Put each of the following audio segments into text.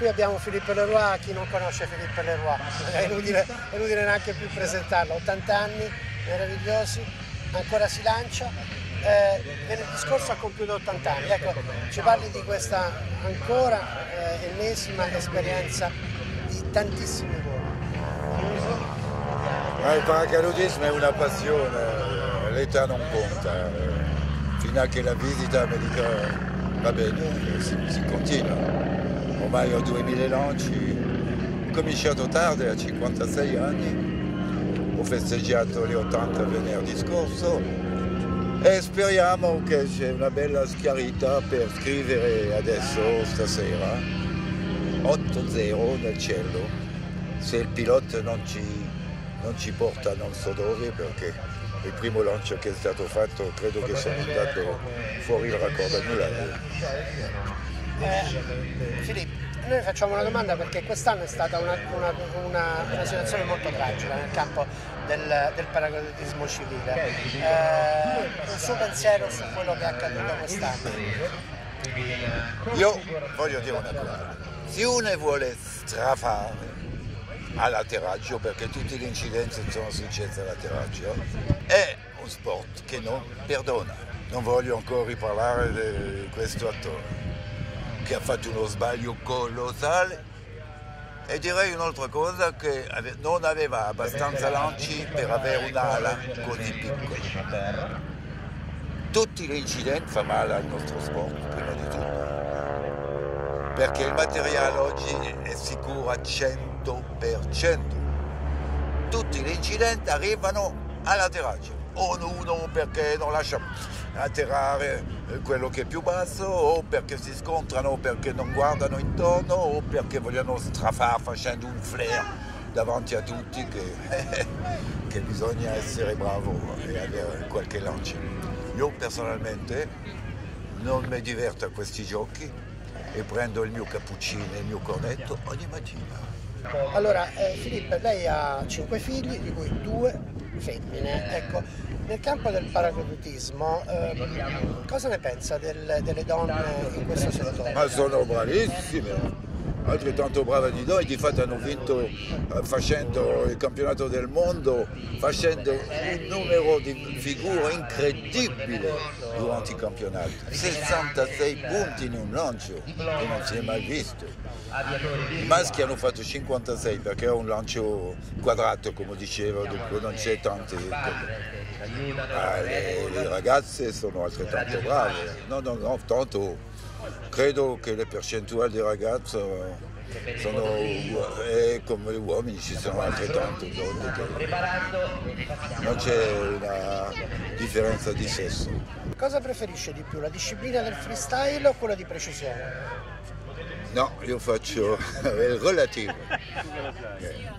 Qui abbiamo Filippo Leroy, chi non conosce Filippo Leroy, è inutile, è inutile neanche più presentarlo, 80 anni, meravigliosi, ancora si lancia, eh, venerdì scorso ha compiuto 80 anni, ecco, ci parli di questa ancora eh, ennesima esperienza di tantissimi voli. Il paracadutismo è una passione, l'età non conta, fino a che la visita mi dica va bene, si, si continua ormai ho 2000 lanci, ho cominciato tardi a 56 anni, ho festeggiato gli 80 venerdì scorso e speriamo che c'è una bella schiarita per scrivere adesso stasera 8-0 nel cielo se il pilota non ci, non ci porta non so dove perché il primo lancio che è stato fatto credo che sia andato fuori il raccordo anulare. Eh, Filippo, noi facciamo una domanda perché quest'anno è stata una, una, una, una, situazione molto tragica nel campo del, del paracadutismo civile. Eh, un suo pensiero su quello che è accaduto quest'anno? Io voglio dire una cosa, se uno vuole strafare all'atterraggio, perché tutti gli incidenti sono successi all'atterraggio, è un sport che non perdona. Non voglio ancora riparlare di questo attore che ha fatto uno sbaglio colossale e direi un'altra cosa che non aveva abbastanza lanci per avere un'ala così piccola. Tutti gli incidenti fanno male al nostro sport, prima di tutto, perché il materiale oggi è sicuro al 100%. Tutti gli incidenti arrivano all'atterraggio, o uno perché non lascia atterrare eh, quello che è più basso o perché si scontrano o perché non guardano intorno o perché vogliono strafare facendo un flare davanti a tutti che, che bisogna essere bravo e avere qualche lancio. Io personalmente non mi diverto a questi giochi e prendo il mio cappuccino e il mio cornetto ogni mattina. Allora, eh, Filippo, lei ha cinque figli, di cui due femmine. Ecco, nel campo del paracadutismo, eh, cosa ne pensa del, delle donne in questo settore? Ma sono bravissime! Altrettanto brave di noi, di fatto hanno vinto eh, facendo il campionato del mondo, facendo un numero di figure incredibile durante i campionati. 66 punti in un lancio, che non si è mai visto. I maschi hanno fatto 56 perché è un lancio quadrato, come dicevo, non c'è tante... Ah, le, le, ragazze sono altrettanto brave, no, no, no, tanto credo che le percentuali di ragazze sono eh, come gli uomini ci sono che non c'è una differenza di sesso. Cosa preferisce di più, la disciplina del freestyle o quella di precisione? No, io faccio il relativo,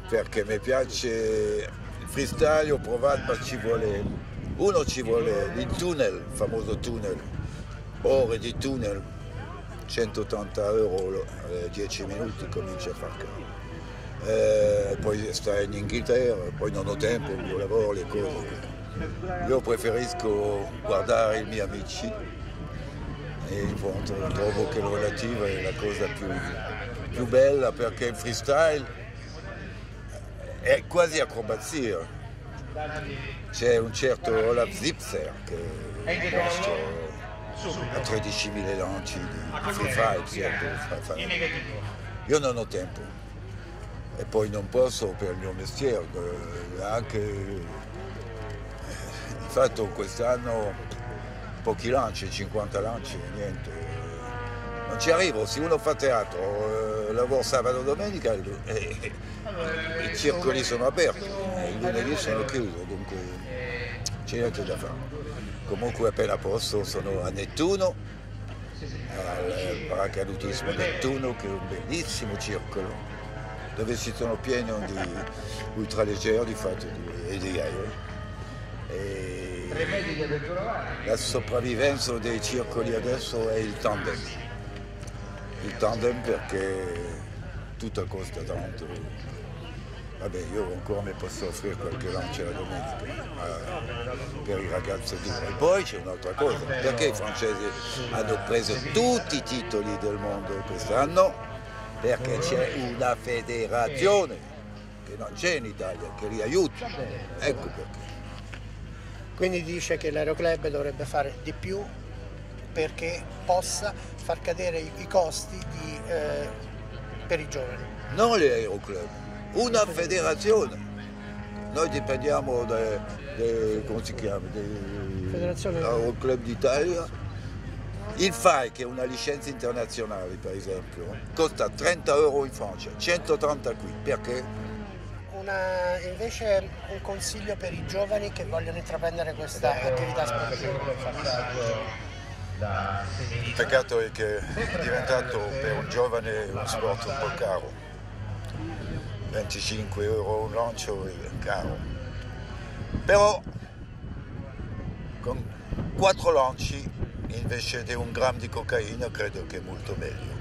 perché mi piace il freestyle, ho provato, ma ci vuole, uno ci vuole il tunnel, il famoso tunnel, ore di tunnel, 180 euro, 10 minuti comincia a far caro. Eh, poi stai in Inghilterra, poi non ho tempo, il mio lavoro, le cose. Io preferisco guardare i miei amici e fondo trovo che il relativo è la cosa più, più bella perché il freestyle è quasi acrobazia. C'è un certo Olaf Zipser che è a 13.000 lanci di free fight, certo, io non ho tempo. E poi non posso per il mio mestiere, eh, anche eh, di fatto quest'anno pochi lanci, 50 lanci, niente, non ci arrivo, se uno fa teatro, eh, lavoro sabato e domenica eh, i circoli sono aperti, il lunedì sono chiusi, dunque niente da fare comunque appena posto sono a Nettuno, al paracadutismo Nettuno che è un bellissimo circolo dove si sono pieni di ultraleggeri di fatto e di aerei. La sopravvivenza dei circoli adesso è il tandem. Il tandem perché tutto costa tanto Vabbè, io ancora mi posso offrire qualche lancia la domenica per i ragazzi di E poi c'è un'altra cosa, perché i francesi hanno preso tutti i titoli del mondo quest'anno perché c'è una federazione che non c'è in Italia, che li aiuta. Ecco perché. Quindi dice che l'Aeroclub dovrebbe fare di più perché possa far cadere i, costi di, eh, per i giovani. Non l'Aeroclub, una federazione. Noi dipendiamo da, come si chiama, dall'Aeroclub d'Italia. Il FAI, che è una licenza internazionale per esempio, costa 30 euro in Francia, 130 qui, perché? Una, invece un consiglio per i giovani che vogliono intraprendere questa attività sportiva. Il peccato è che è diventato per un giovane uno sport un po' caro. 25 euro un lancio è caro. Però con quattro lanci invece di un grammo di cocaina credo che è molto meglio.